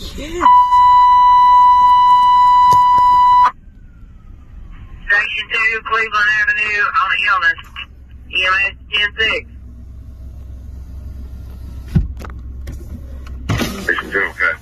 Yes. Station 2, Cleveland Avenue, on illness. EMS 10-6. Station 2, okay.